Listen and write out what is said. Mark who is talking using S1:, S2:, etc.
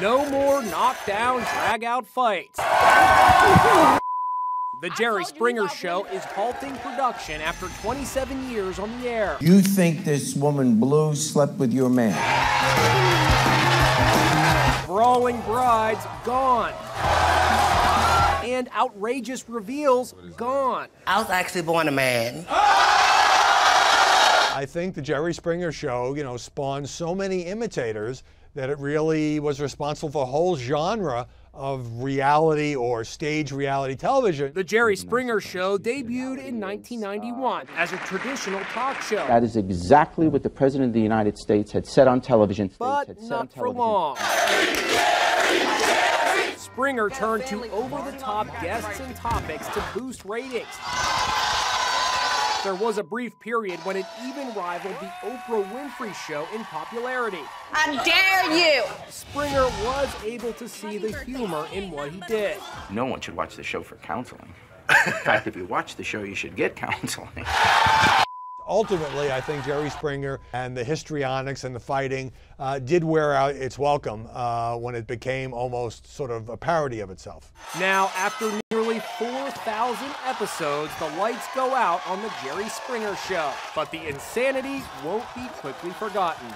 S1: No more knockdown, drag out fights. The Jerry Springer Show is halting production after 27 years on the air.
S2: You think this woman Blue slept with your man?
S1: Brawling brides gone. And outrageous reveals gone.
S3: I was actually born a man.
S4: I think the Jerry Springer show, you know, spawned so many imitators that it really was responsible for a whole genre of reality or stage reality television.
S1: The Jerry Springer Show debuted in 1991 as a traditional talk show.
S5: That is exactly what the President of the United States had said on television.
S1: But
S5: had
S1: not for
S5: television.
S1: long. Springer turned to over the top guests and topics to boost ratings. There was a brief period when it even rivaled the Oprah Winfrey Show in popularity.
S6: I dare you!
S1: Springer was able to see the humor in what he did.
S7: No one should watch the show for counseling. In fact, if you watch the show, you should get counseling.
S4: Ultimately, I think Jerry Springer and the histrionics and the fighting uh, did wear out its welcome uh, when it became almost sort of a parody of itself.
S1: Now, after nearly 4,000 episodes, the lights go out on the Jerry Springer Show. But the insanity won't be quickly forgotten.